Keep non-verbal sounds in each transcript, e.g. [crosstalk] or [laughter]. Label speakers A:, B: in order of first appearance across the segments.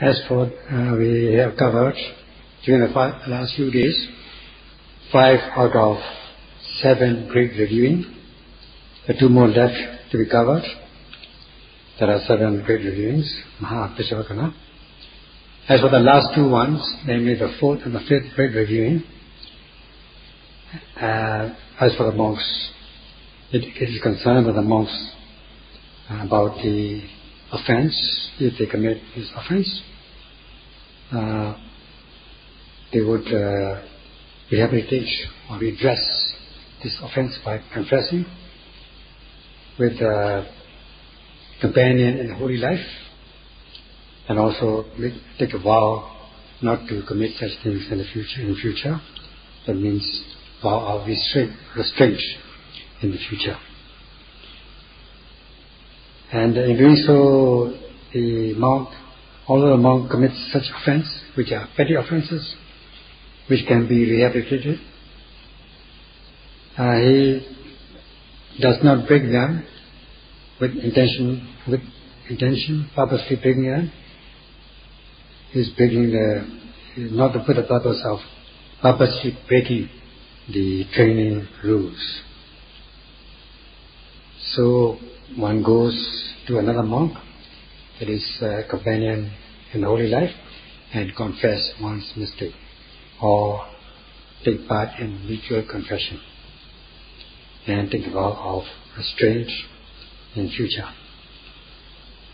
A: As for uh, we have covered during the five, last few days, five out of seven great reviewing. The two more left to be covered. There are seven great reviewings, Mahapaccavekkhana. As for the last two ones, namely the fourth and the fifth great reviewing, uh, as for the monks, it, it is concerned with the monks about the offense, if they commit this offense, uh, they would uh, rehabilitate or redress this offense by confessing with a companion in holy life and also take a vow not to commit such things in the future. In the future, that means vow of restraint, restraint in the future. And in doing so, the monk, although the monk commits such offense, which are petty offenses, which can be rehabilitated, uh, he does not break them with intention, with intention, purposely breaking them. He's breaking the, not for the purpose of purposely breaking the training rules. So one goes to another monk, that is a companion in the holy life, and confess one's mistake, or take part in mutual confession, and take vow of restraint in future.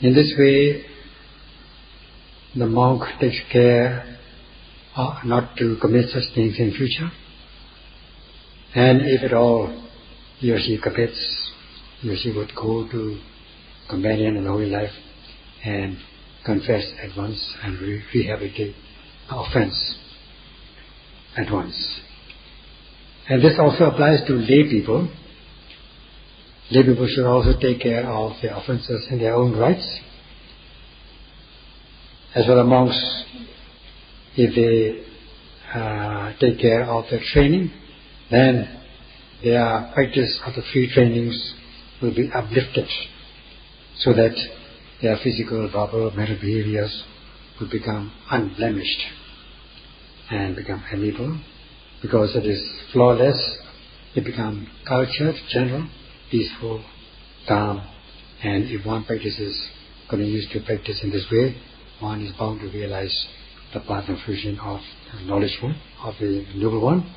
A: In this way, the monk takes care uh, not to commit such things in future, and if at all he or she commits you she would go to companion and holy life and confess at once and re- rehabilitate offense at once. And this also applies to lay people. Lay people should also take care of their offenses in their own rights. As well as monks, if they uh, take care of their training, then their practice of the three trainings will be uplifted so that their physical, verbal, mental behaviors will become unblemished and become amiable. Because it is flawless, it becomes cultured, general, peaceful, calm, and if one practices, continues to use to practice in this way, one is bound to realize the path and fruition of the knowledge one, of the noble one,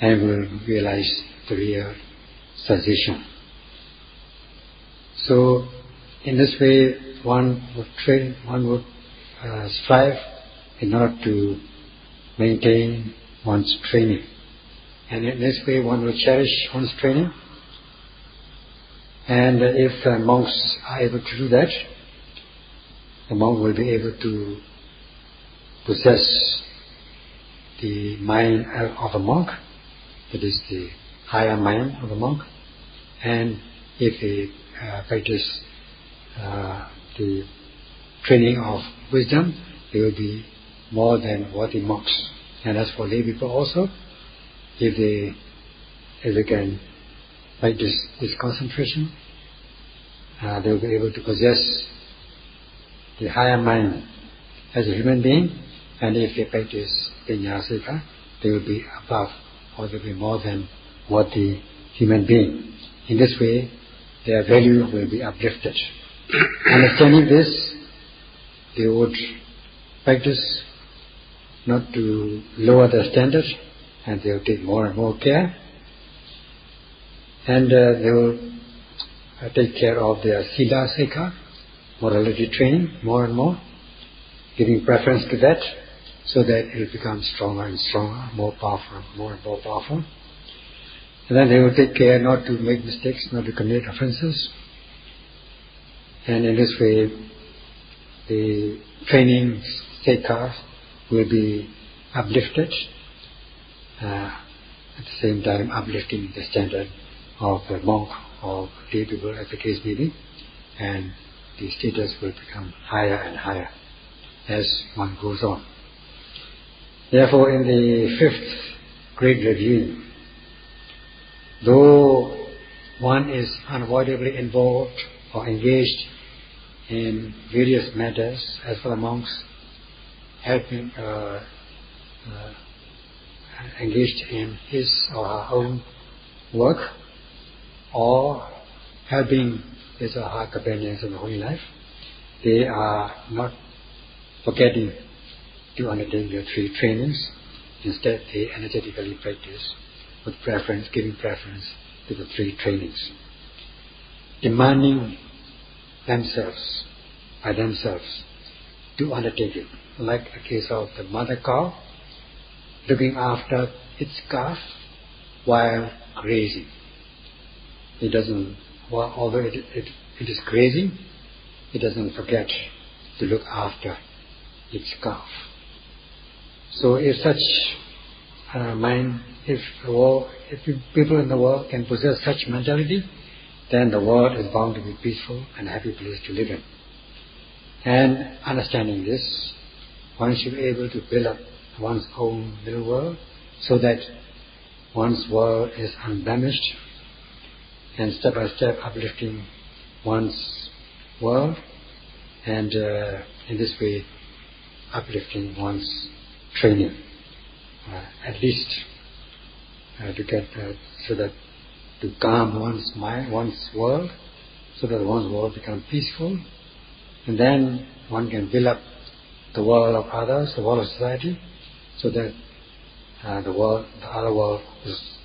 A: and will realize the real sensation. So, in this way, one would train, one would uh, strive in order to maintain one's training. And in this way, one will cherish one's training. And if uh, monks are able to do that, the monk will be able to possess the mind of a monk, that is the higher mind of a monk. And if he practice uh, the training of wisdom, they will be more than worthy monks. And as for lay people also, if they if they can practice this concentration, uh, they will be able to possess the higher mind as a human being, and if they practice Panya sikkha, they will be above or they will be more than what the human being. In this way, their value will be uplifted. Understanding this, they would practice not to lower their standard and they will take more and more care and uh, they will uh, take care of their sila sikkha, morality training more and more, giving preference to that so that it will become stronger and stronger, more powerful, more and more powerful. And then they will take care not to make mistakes, not to commit offenses. And in this way, the training status will be uplifted, uh, at the same time uplifting the standard of the monk or lay people as the case may be, and the status will become higher and higher as one goes on. Therefore, in the fifth great review, though one is unavoidably involved or engaged in various matters, as for the monks, helping, uh, uh, engaged in his or her own work, or helping his or her companions in the holy life, they are not forgetting to undertake their three trainings. Instead, they energetically practice with preference, giving preference to the three trainings. Demanding themselves, by themselves, to undertake it. Like the case of the mother cow, looking after its calf while grazing. It doesn't, well, although it, it, it is grazing, it doesn't forget to look after its calf. So if such uh, mind, if the world, if people in the world can possess such mentality, then the world is bound to be peaceful and happy place to live in. And understanding this, one should be able to build up one's own little world so that one's world is unblemished and step by step uplifting one's world and uh, in this way uplifting one's training at least uh, to get uh, so that to calm one's mind, one's world, so that one's world becomes peaceful, and then one can build up the world of others, the world of society, so that uh, the world, the other world,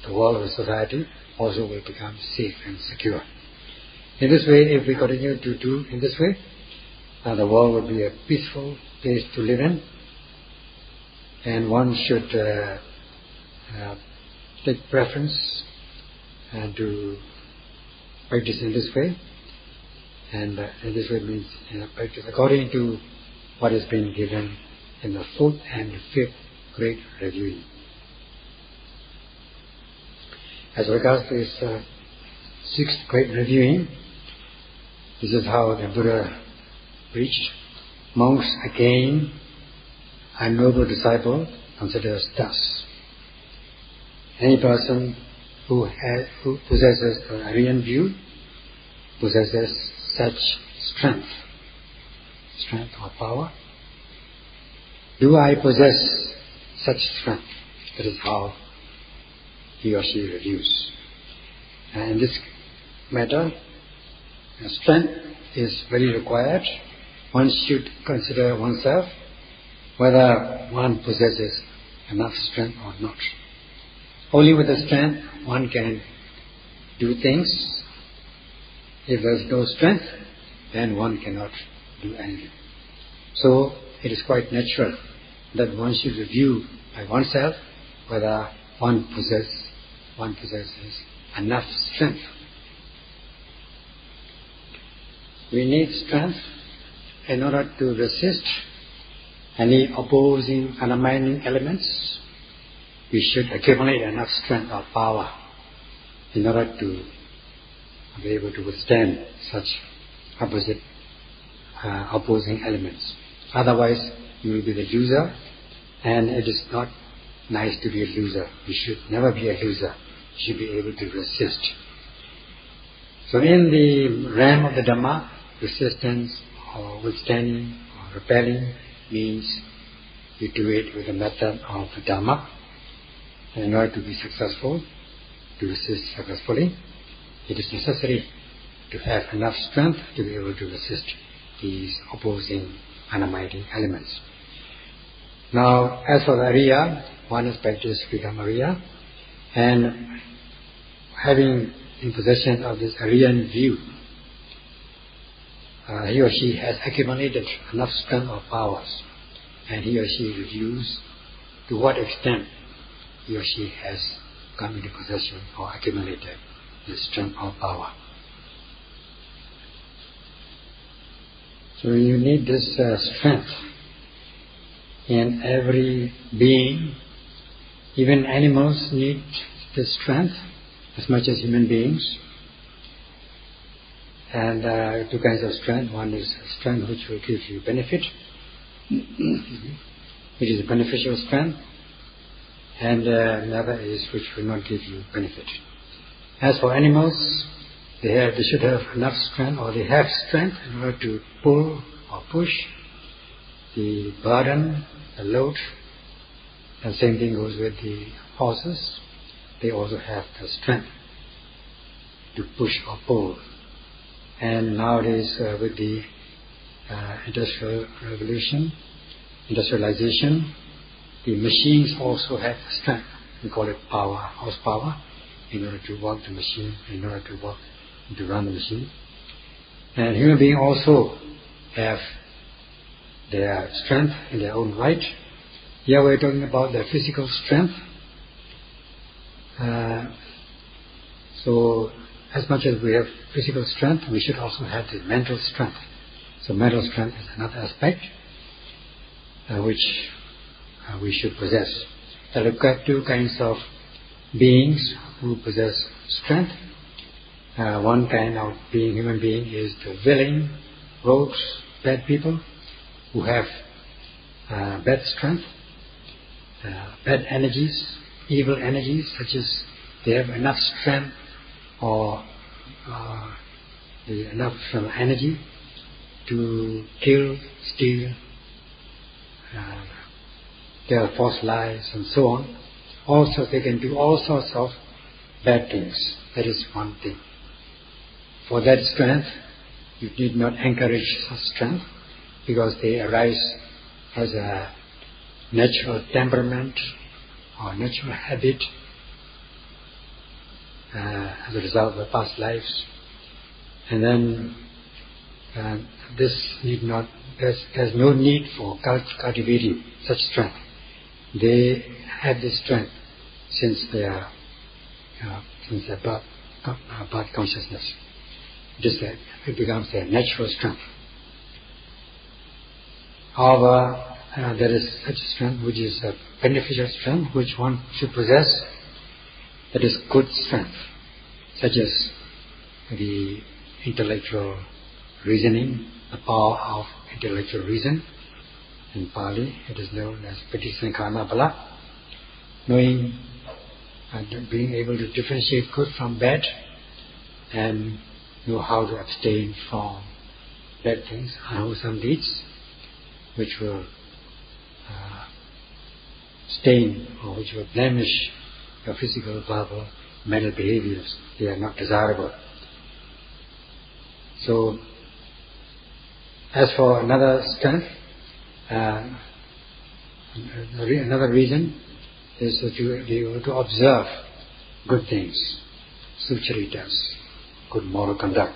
A: the world of society also will become safe and secure. In this way, if we continue to do in this way, uh, the world will be a peaceful place to live in, and one should uh, uh, take preference and to practice in this way. And uh, in this way means you know, practice according to what has been given in the fourth and fifth great reviewing. As regards to this uh, sixth great reviewing, this is how the Buddha preached. Monks again a noble disciple considers thus. Any person who, has, who possesses an Aryan view possesses such strength, strength or power. Do I possess such strength? That is how he or she reviews. And in this matter, strength is very required. One should consider oneself whether one possesses enough strength or not. Only with the strength one can do things. If there's no strength, then one cannot do anything. So it is quite natural that one should review by oneself whether one possesses one possesses enough strength. We need strength in order to resist any opposing, undermining elements, we should accumulate enough strength or power in order to be able to withstand such opposite, uh, opposing elements. Otherwise, you will be the loser, and it is not nice to be a loser. You should never be a loser. You should be able to resist. So in the realm of the Dhamma, resistance or withstanding or repelling means you do it with the method of the Dhamma. And in order to be successful, to resist successfully, it is necessary to have enough strength to be able to resist these opposing animating elements. Now, as for the Arya, one is aspect is become Arya, and having in possession of this Aryan view, uh, he or she has accumulated enough strength or powers, and he or she reviews to what extent he or she has come into possession or accumulated the strength or power. So you need this uh, strength in every being. Even animals need this strength as much as human beings. And uh, two kinds of strength. One is strength which will give you benefit, which is a beneficial strength, and uh, another is which will not give you benefit. As for animals, they, have, they should have enough strength, or they have strength in order to pull or push the burden, the load. And same thing goes with the horses. They also have the strength to push or pull. And nowadays, uh, with the uh, industrial revolution, industrialization, the machines also have strength. We call it power, horsepower, in order to work the machine, in order to work, to run the machine. And human beings also have their strength in their own right. Here we're talking about their physical strength. Uh, so as much as we have physical strength, we should also have the mental strength. So mental strength is another aspect uh, which uh, we should possess. There are two kinds of beings who possess strength. Uh, one kind of being, human being, is the willing, rogues, bad people who have uh, bad strength, uh, bad energies, evil energies, such as they have enough strength or uh, enough energy to kill, steal, uh, tell false lies, and so on. Also, they can do all sorts of bad things. That is one thing. For that strength, you need not encourage such strength because they arise as a natural temperament or natural habit uh, as a result of the past lives. And then uh, this need not, there's, there's no need for cultivating such strength. They have this strength since their, uh, since their birth, uh, birth consciousness. Just that it becomes their natural strength. However, uh, there is such strength which is a beneficial strength which one should possess that is good strength, such as the intellectual reasoning, the power of intellectual reason. In Pali, it is known as Patisankhana Bala, knowing and being able to differentiate good from bad and know how to abstain from bad things, unwholesome deeds, which will uh, stain or which will blemish your physical, verbal, mental behaviors. They are not desirable. So, as for another strength, uh, another reason is that you able to observe good things, sucharitas, good moral conduct.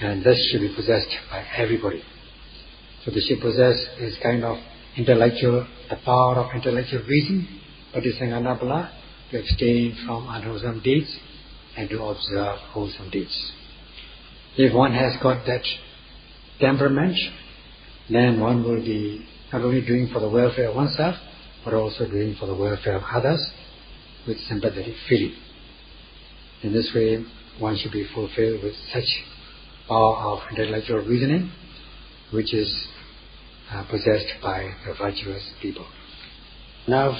A: And this should be possessed by everybody. So they should possess this kind of intellectual, the power of intellectual reason, Patisankhana to abstain from unwholesome deeds and to observe wholesome deeds. If one has got that temperament, then one will be not only doing for the welfare of oneself, but also doing for the welfare of others with sympathetic feeling. In this way, one should be fulfilled with such power of intellectual reasoning, which is uh, possessed by the virtuous people. Now,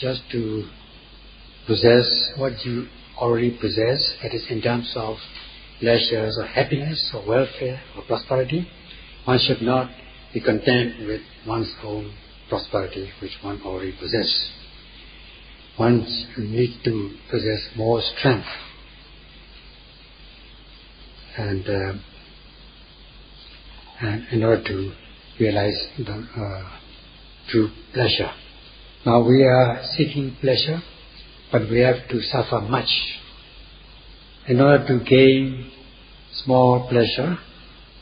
A: just to possess what you already possess, that is in terms of pleasures or happiness or welfare or prosperity, one should not be content with one's own prosperity which one already possesses. One needs to possess more strength and, uh, and in order to realize the uh, true pleasure. Now we are seeking pleasure but we have to suffer much. In order to gain small pleasure,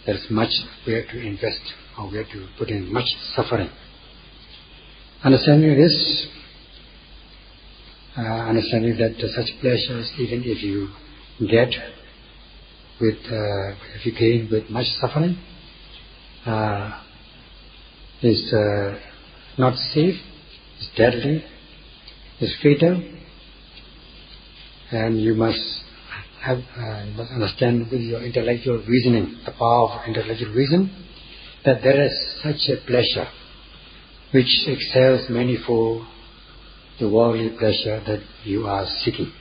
A: there is much we have to invest or we have to put in much suffering. Understanding this, uh, understanding that such pleasures, even if you get with, uh, if you gain with much suffering, uh, is uh, not safe, is deadly, is fatal, and you must have uh, must understand with your intellectual reasoning, the power of intellectual reason, that there is such a pleasure which excels manifold the worldly pleasure that you are seeking,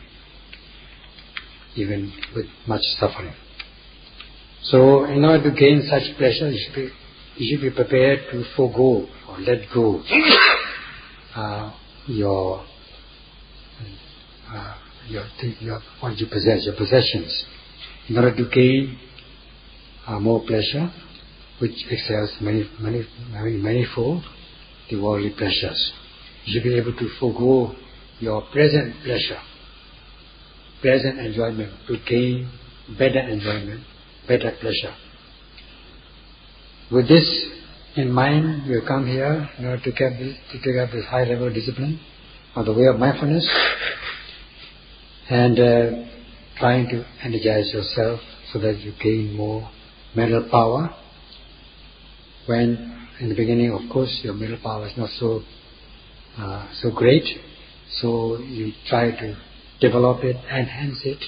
A: even with much suffering. So, in order to gain such pleasure, you should be, you should be prepared to forego or let go uh, your, uh, your, your, what you possess, your possessions, in order to gain uh, more pleasure, which excels many, many, many, manifold the worldly pleasures. You should be able to forego your present pleasure, present enjoyment, to gain better enjoyment, better pleasure. With this in mind, you come here in order to get this, to take up this high level discipline of the way of mindfulness and uh, trying to energize yourself so that you gain more mental power. When in the beginning, of course, your mental power is not so uh, so great, so you try to develop it, enhance it,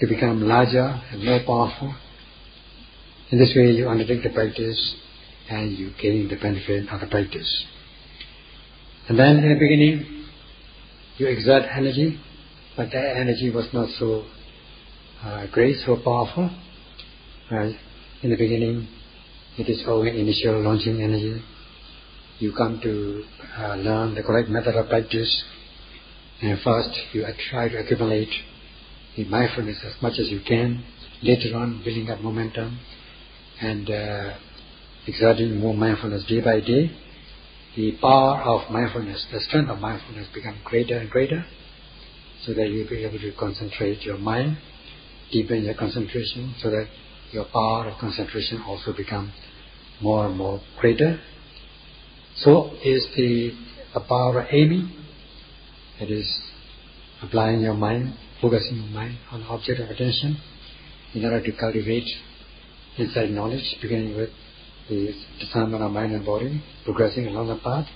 A: to become larger and more powerful. In this way, you undertake the practice and you gain the benefit of the practice. And then in the beginning, you exert energy, but that energy was not so uh, great, so powerful. Right? In the beginning, it is only initial launching energy. You come to uh, learn the correct method of practice, and first you try to accumulate the mindfulness as much as you can. Later on, building up momentum and uh, exerting more mindfulness day by day, the power of mindfulness, the strength of mindfulness become greater and greater so that you'll be able to concentrate your mind, deepen your concentration so that your power of concentration also become more and more greater. So is the, the power of aiming, that is applying your mind, focusing your mind on object of attention in order to cultivate inside knowledge, beginning with the discernment of mind and body, progressing along the path.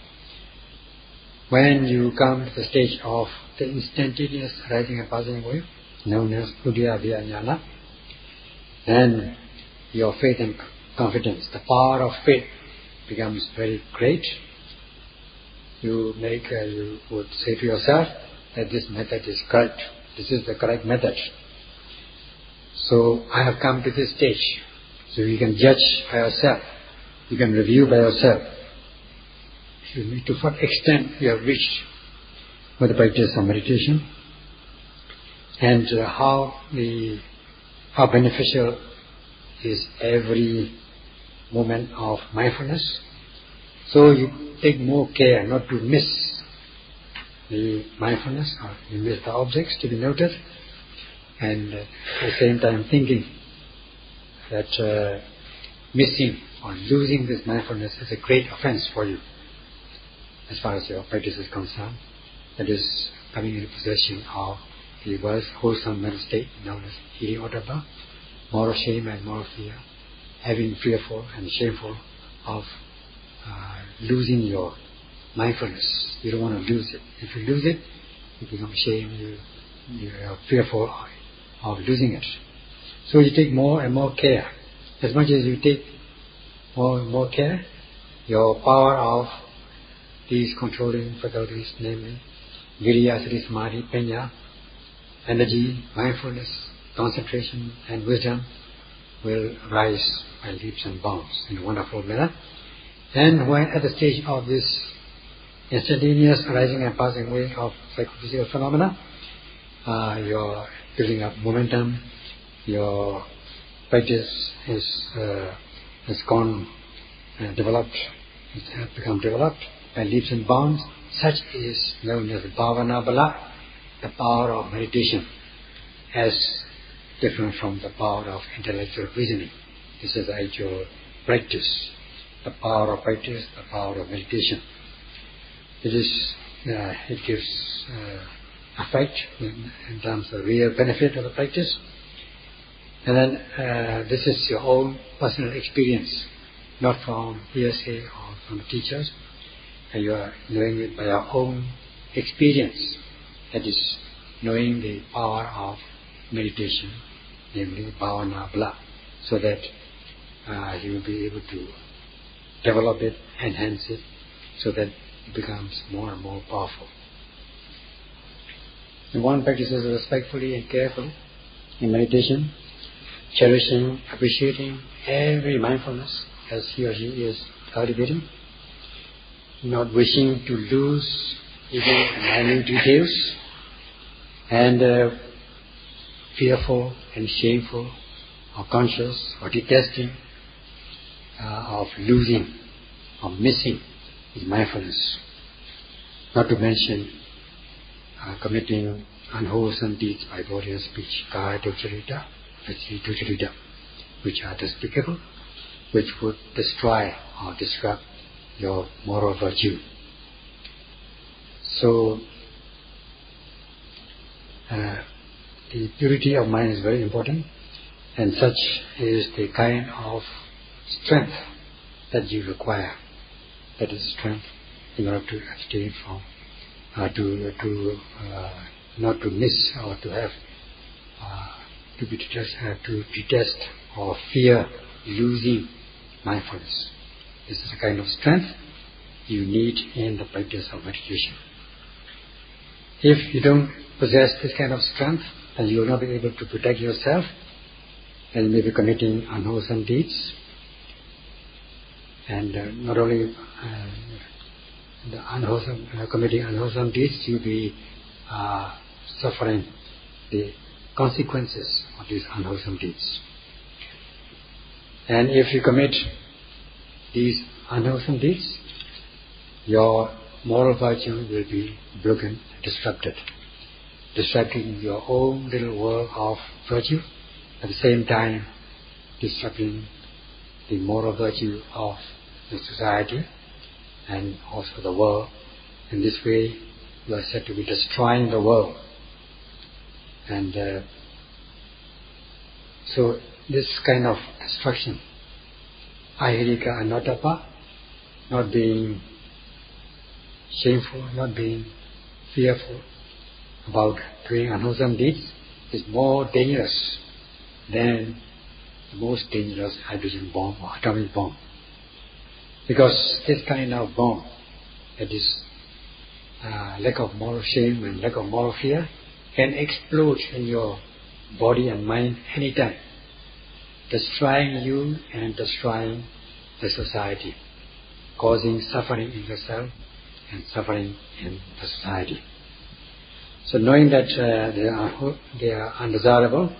A: When you come to the stage of the instantaneous rising and passing away, known as Udaya Jnana, then your faith and confidence, the power of faith becomes very great. You make, uh, you would say to yourself that this method is correct. This is the correct method. So I have come to this stage. So you can judge by yourself you can review by yourself. To what extent we have reached with the practice of meditation and uh, how the how beneficial is every moment of mindfulness. So you take more care not to miss the mindfulness or you miss the objects to be noted and uh, at the same time thinking that uh, missing or losing this mindfulness is a great offense for you as far as your practice is concerned. That is coming into possession of the worst wholesome mental state known as hiri ottappa, moral shame and moral fear, having fearful and shameful of uh, losing your mindfulness. You don't want to lose it. If you lose it, you become ashamed, you, you are fearful of losing it. So you take more and more care. As much as you take more and more care, your power of these controlling faculties, namely Viriya, Sati, Samadhi, Panya, energy, mindfulness, concentration and wisdom will rise by leaps and bounds in a wonderful manner. And when at the stage of this instantaneous arising and passing away of psychophysical phenomena, uh, you're building up momentum, your practice is uh, has gone uh, developed, has become developed by leaps and bounds. Such is known as bhavana bala, the power of meditation, as different from the power of intellectual reasoning. This is actual practice, the power of practice, the power of meditation. It is, uh, it gives uh, effect in, in, terms of real benefit of the practice. And then uh, this is your own personal experience, not from hearsay or from teachers. And you are knowing it by your own experience. That is knowing the power of meditation, namely bhavana bala, so that uh, you will be able to develop it, enhance it, so that it becomes more and more powerful. And one practices respectfully and carefully in meditation cherishing, appreciating every mindfulness as he or she is cultivating. Not wishing to lose even minute details, and uh, fearful and shameful or conscious or detesting uh, of losing or missing is mindfulness. Not to mention uh, committing unwholesome deeds by body and speech, kaya duccharita, which are despicable, which would destroy or disrupt your moral virtue. So, uh, the purity of mind is very important, and such is the kind of strength that you require. That is strength in order to abstain from, uh, to to uh, not to miss or to have uh, to be detest, uh, to detest or fear losing mindfulness. This is the kind of strength you need in the practice of meditation. If you don't possess this kind of strength, then you will not be able to protect yourself, and you may be committing unwholesome deeds. And uh, not only uh, the unwholesome, uh, committing unwholesome deeds, you'll be uh, suffering the consequences of these unwholesome deeds. And if you commit these unwholesome deeds, your moral virtue will be broken, disrupted, disrupting your own little world of virtue, at the same time disrupting the moral virtue of the society and also the world. In this way, you are said to be destroying the world. And uh, so this kind of destruction, ahirika anottappa, not being shameful, not being fearful about doing unwholesome deeds, is more dangerous than the most dangerous hydrogen bomb or atomic bomb. Because this kind of bomb, that is uh, lack of moral shame and lack of moral fear, can explode in your body and mind anytime, destroying you and destroying the society, causing suffering in yourself and suffering in the society. So knowing that uh, they, are, they are undesirable,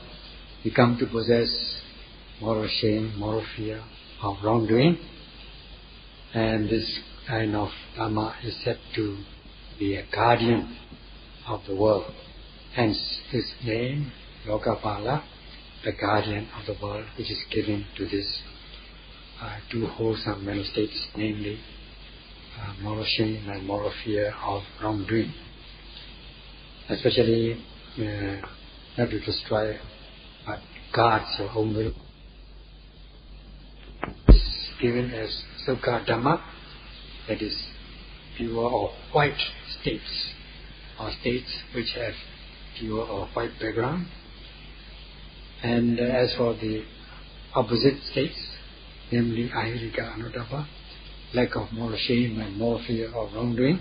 A: you come to possess moral shame, moral fear of wrongdoing, and this kind of Dhamma is said to be a guardian of the world. Hence his name, Lokapala, the guardian of the world, which is given to this uh, two wholesome mental states, namely uh, moral shame and moral fear of wrongdoing. Especially uh, not to destroy, but guards your own will. Given as Sukka Dhamma, that is pure or white states, or states which have pure or white background. And uh, as for the opposite states, namely ahirika anottappa, lack of moral shame and moral fear of wrongdoing,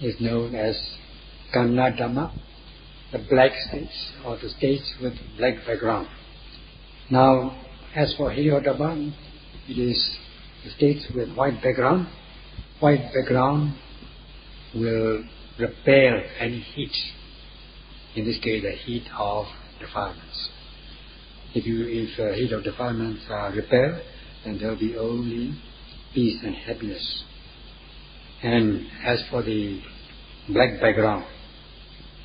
A: is known as kanha dhamma, the black states or the states with black background. Now, as for hiriyottappa, it is the states with white background. White background will repel any heat in this case the heat of defilements. If you if uh, of defilements are repaired, then there will be only peace and happiness. And as for the black background,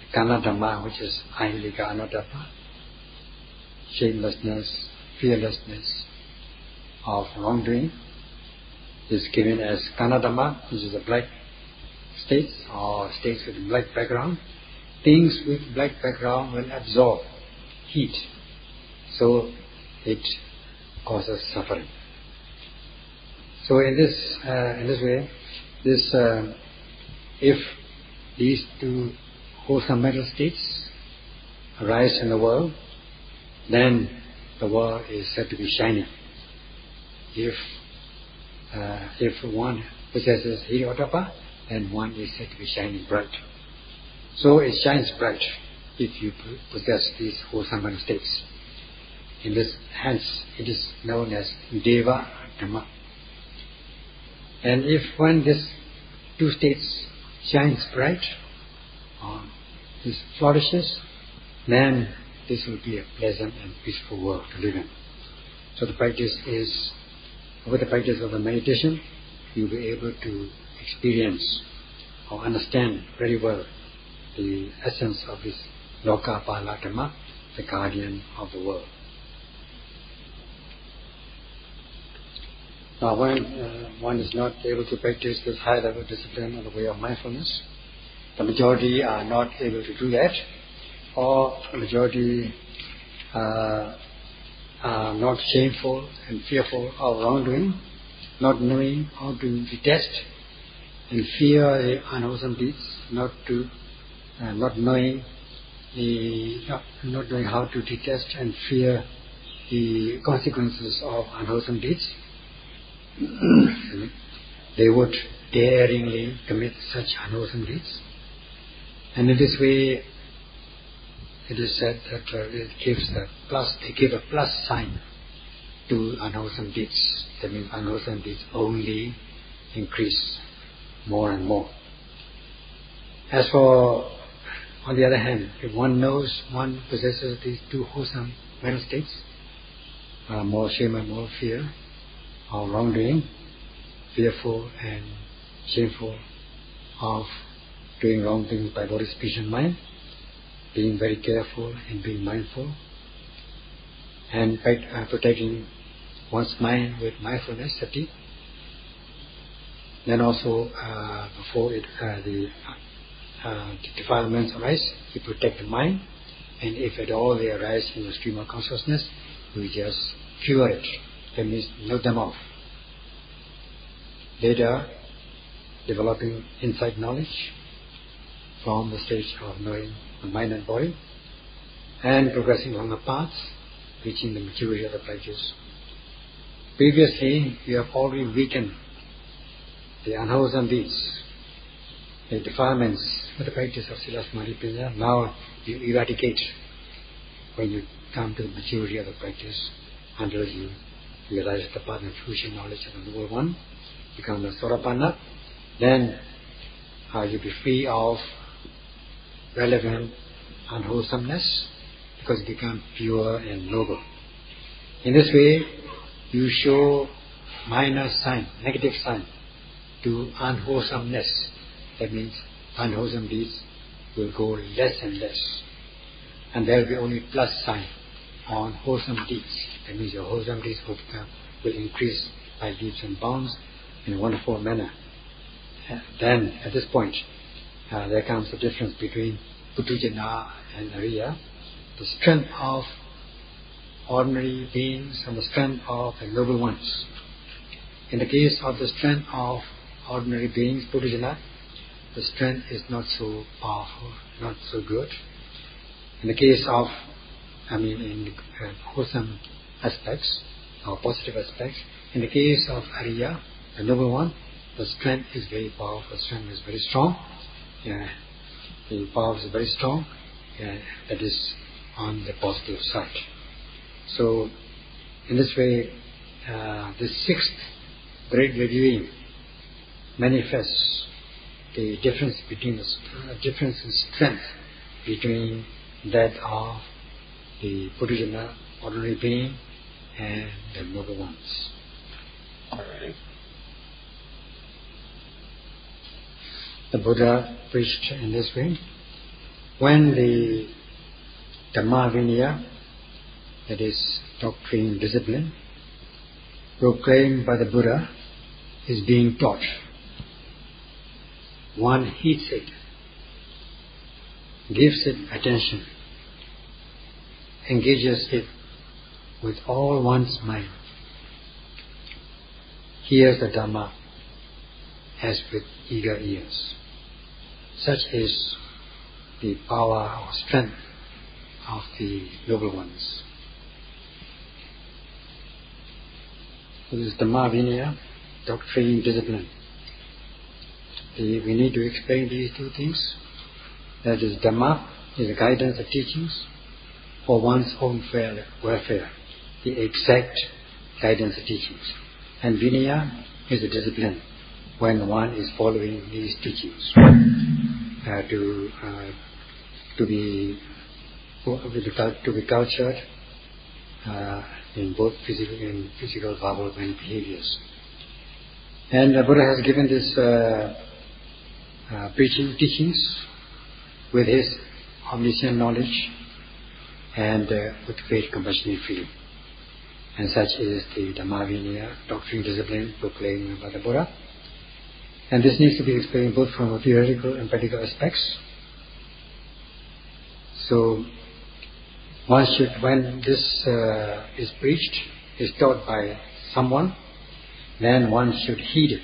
A: the kanhadhamma, which is ahirika anottappa, shamelessness, fearlessness of wrongdoing, is given as kanhadhamma, which is a black states or states with black background, things with black background will absorb heat. So it causes suffering. So in this uh, in this way, this uh, if these two wholesome mental states arise in the world, then the world is said to be shining. If uh, if one possesses hiriyottappa, then one is said to be shining bright. So it shines bright if you possess these wholesome states. In this, hence, it is known as Deva Dhamma. And if when this two states shines bright, or this flourishes, then this will be a pleasant and peaceful world to live in. So the practice is, with the practice of the meditation, you'll be able to experience or understand very well the essence of this Lokapala Dhamma, the guardian of the world. Now, when uh, one is not able to practice this high level discipline or the way of mindfulness, the majority are not able to do that, or the majority uh, are not shameful and fearful of wrongdoing, not knowing how to detest and fear the unwholesome deeds, not to uh, not knowing the not, knowing how to detest and fear the consequences of unwholesome deeds. [clears throat] they would daringly commit such unwholesome deeds. And in this way, it is said that uh, it gives a plus, they give a plus sign to unwholesome deeds. That means unwholesome deeds only increase more and more. As for, on the other hand, if one knows one possesses these two wholesome mental states, uh, more shame and more fear, or wrongdoing, fearful and shameful of doing wrong things by body, speech, and mind, being very careful and being mindful, and uh, protecting one's mind with mindfulness, sati. Then also, uh, before it, uh, the, uh, the defilements arise, you protect the mind, and if at all they arise in the stream of consciousness, you just cure it. That means note them off. Later, developing insight knowledge from the stage of knowing the mind and body, and progressing along the path, reaching the maturity of the practice. Previously, you have already weakened the unwholesome deeds, the defilements with the practice of Sila Samadhi Now you eradicate when you come to the maturity of the practice until you realize the path and fruition knowledge of the Noble One, become the Sotapanna, then uh, you'll be free of relevant unwholesomeness because you become pure and noble. In this way, you show minor sign, negative sign to unwholesomeness. That means unwholesome deeds will go less and less. And there will be only plus sign on wholesome deeds. That means your wholesome deeds will, become, will increase by leaps and bounds in a wonderful manner. Then, at this point, uh, there comes the difference between Puthujana and Ariya. The strength of ordinary beings and the strength of the noble ones. In the case of the strength of ordinary beings, Puthujana, the strength is not so powerful, not so good. In the case of, I mean, in uh, wholesome aspects or positive aspects, in the case of Ariya, the noble one, the strength is very powerful, strength is very strong. Yeah, the power is very strong. Yeah, that is on the positive side. So, in this way, uh, the sixth great reviewing manifests the difference between the uh, difference in strength between that of the Puthujana, ordinary being, and the noble ones. All right. The Buddha preached in this way. When the Dhamma Vinaya, that is doctrine, discipline, proclaimed by the Buddha, is being taught one heeds it, gives it attention, engages it with all one's mind, hears the Dhamma as with eager ears. Such is the power or strength of the noble ones. So this is Dhamma Vinaya, doctrine, discipline we need to explain these two things. That is Dhamma is guidance of teachings for one's own welfare, the exact guidance of teachings. And Vinaya is a discipline when one is following these teachings uh, to uh, to be to be cultured uh, in both physical and physical, verbal, and behaviors. And the Buddha has given this uh, preaching teachings with his omniscient knowledge and uh, with great compassionate feeling. And such is the Dhamma Vinaya, doctrine discipline proclaimed by the Buddha. And this needs to be explained both from a theoretical and practical aspects. So, one should, when this uh, is preached, is taught by someone, then one should heed it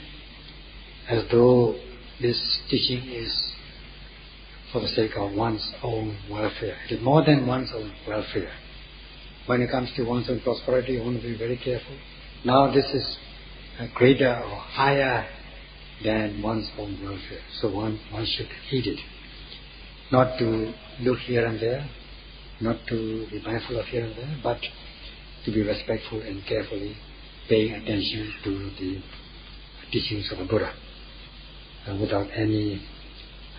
A: as though this teaching is for the sake of one's own welfare. It is more than one's own welfare. When it comes to one's own prosperity, one will be very careful. Now this is greater or higher than one's own welfare. So one, one should heed it. Not to look here and there, not to be mindful of here and there, but to be respectful and carefully paying attention to the teachings of the Buddha without any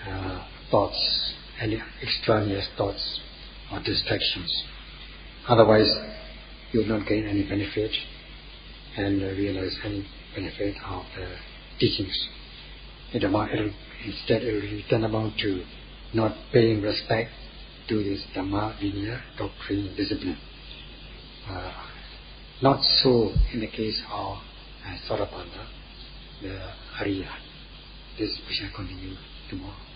A: uh, thoughts, any extraneous thoughts or distractions. Otherwise, you will not gain any benefit and realize any benefit of the teachings. It amount, it'll, instead, it will to not paying respect to this Dhamma, Vinaya, doctrine, discipline. Uh, not so in the case of uh, Sotapanna, the Arya. This we shall continue tomorrow.